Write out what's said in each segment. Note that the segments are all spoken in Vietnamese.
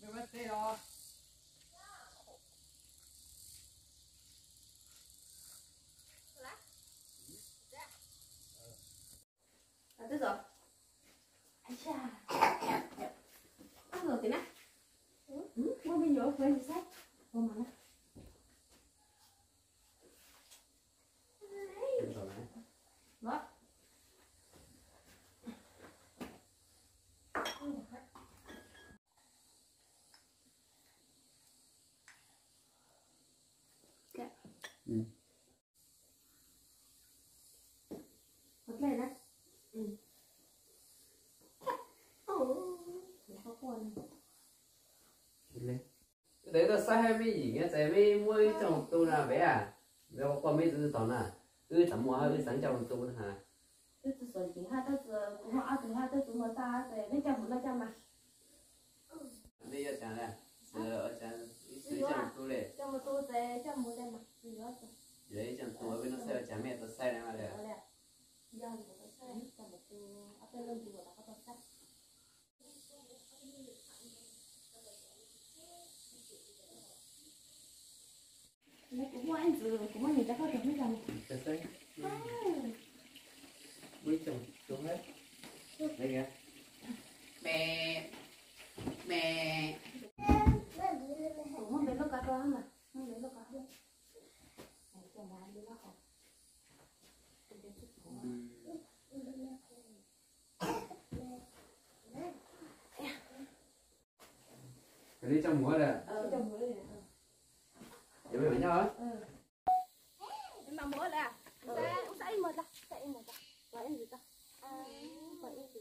Mày bắt tê đó À, tới rồi. Anh cha. Ăn rồi tí nè. Ừ, mua mình nhớ sách. Mua mà nè. Ừ. Đấy. Ừ. Quần. đấy là sai hay mấy gì nghe chạy mấy mỗi trong tu là bé à rồi có mấy thứ tao nè ư thầm mua ư sáng trong tu hả Tức là rồi thì hai tớ giờ cũng họ từ hai tớ chúng ta để nó một nó chăm mà. bây giờ chẳng là giờ ở chẳng sử trong tu lệ sẽ chăm một đây mà. Đấy chẳng tu ở bên nó sẽ chả mẹ tao sai này mà là do một cái sai chăm một ở bên lưng thì người ta có tao sai. Nó cũng có anh dự cũng có người ta có được mấy lần. Cái sai mấy chồng tu hết đây kìa mẹ mẹ Cũng không biết lúc cả con mà. Không biết lúc cả luôn. Này, cho bà đi nó học. Cái đi trong múa là Ờ, cho muối này. để với nhau á Em mà muối là. Sẽ sẽ một là, sẽ một là. Vậy em gì ta? À, em gì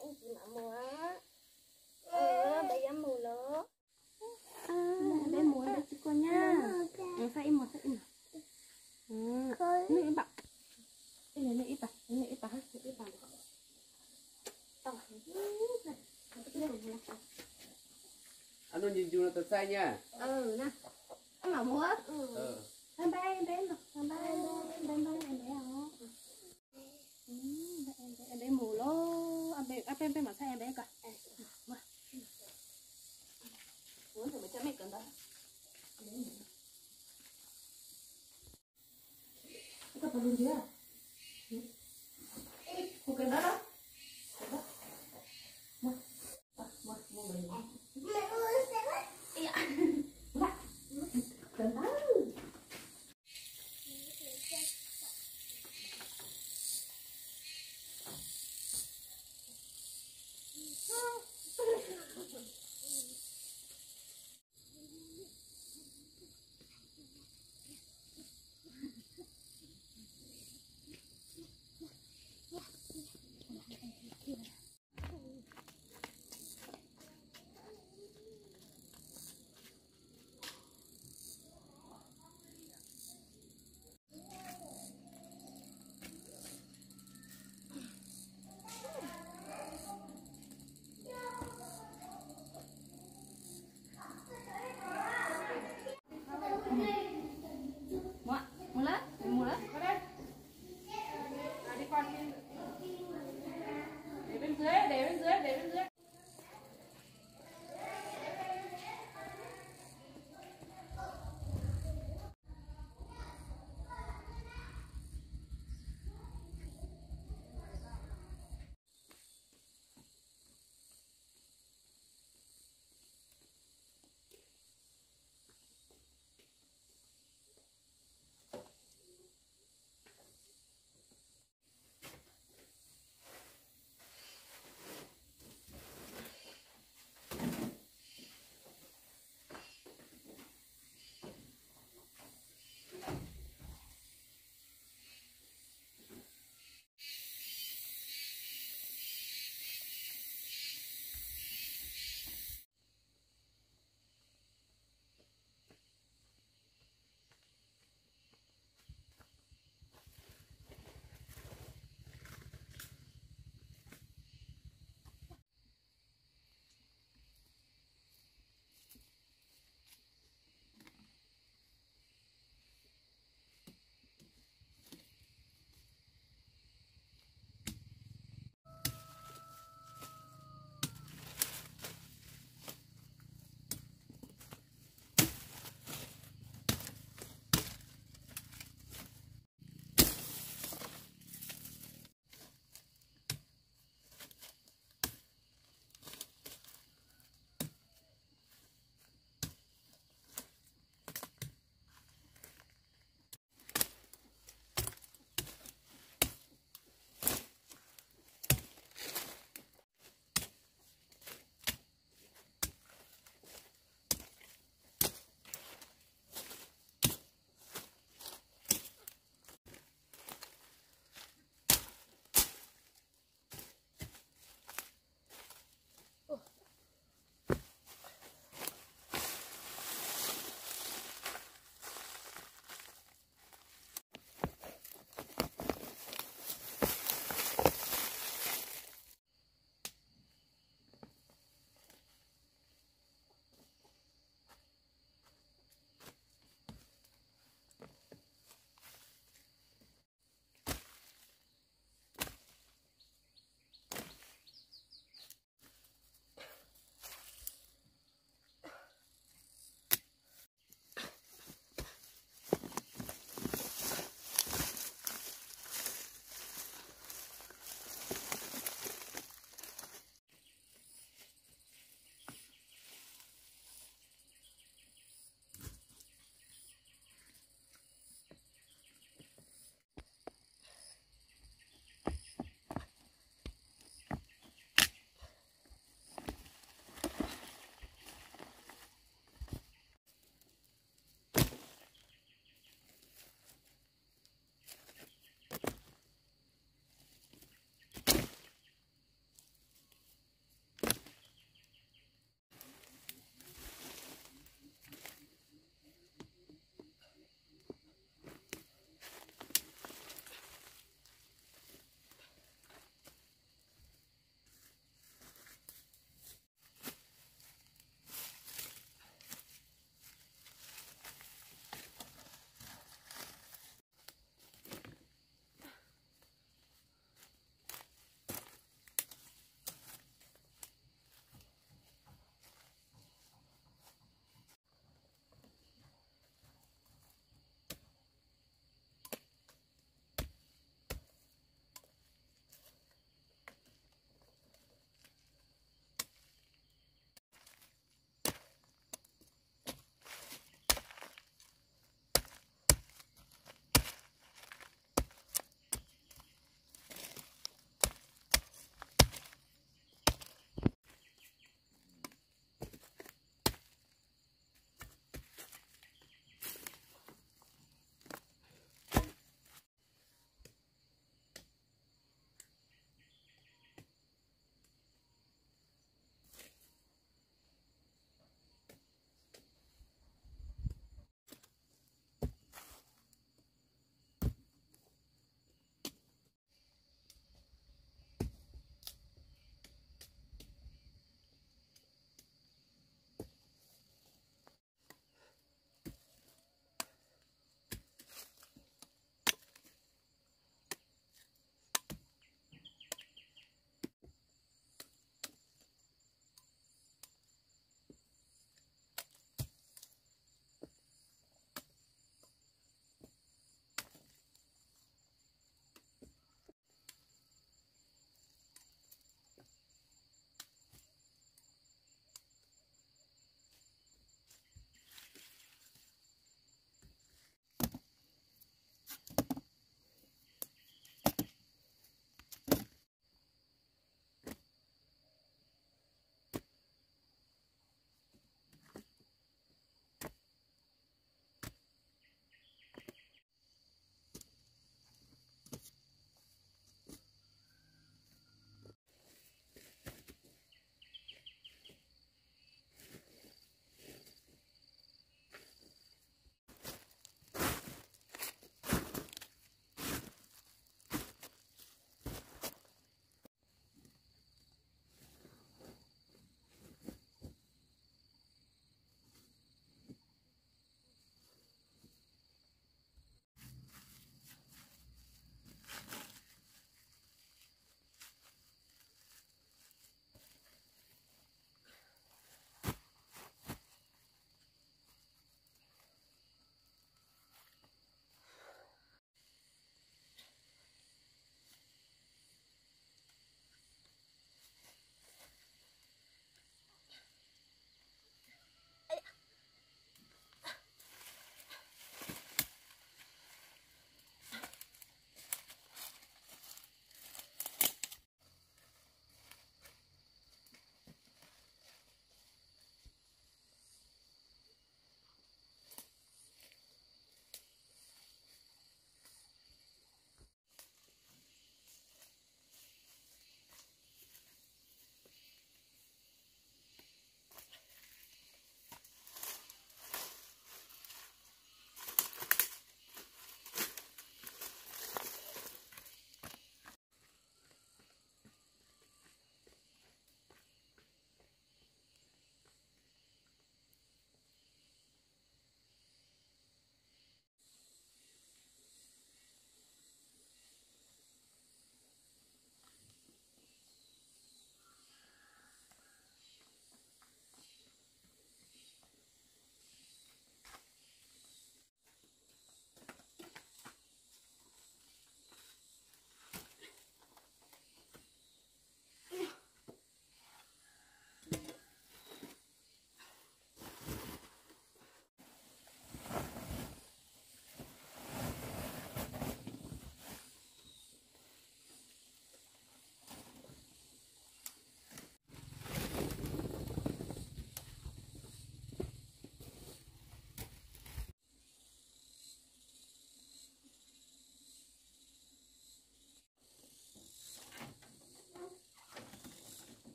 em gì mà. Ờ, bây giờ mù lỡ. À, bé muối đây chị cô nha. Em phải im một, phải im một. Ừ, nó im bạc. Cái này nó im bạc, cái này im bạc, cái im bạc. Tao. Cái này là anh nói nhìn chú nó tao sai nha ừ nè em mà mua ừ ờ em bé em bé em bé em bé em bé em bé Ừ, em bé em bé mù lô em bé em bé mà sao em bé coi muốn thử mà cho mẹ cần đó chưa? Cô cần đó đó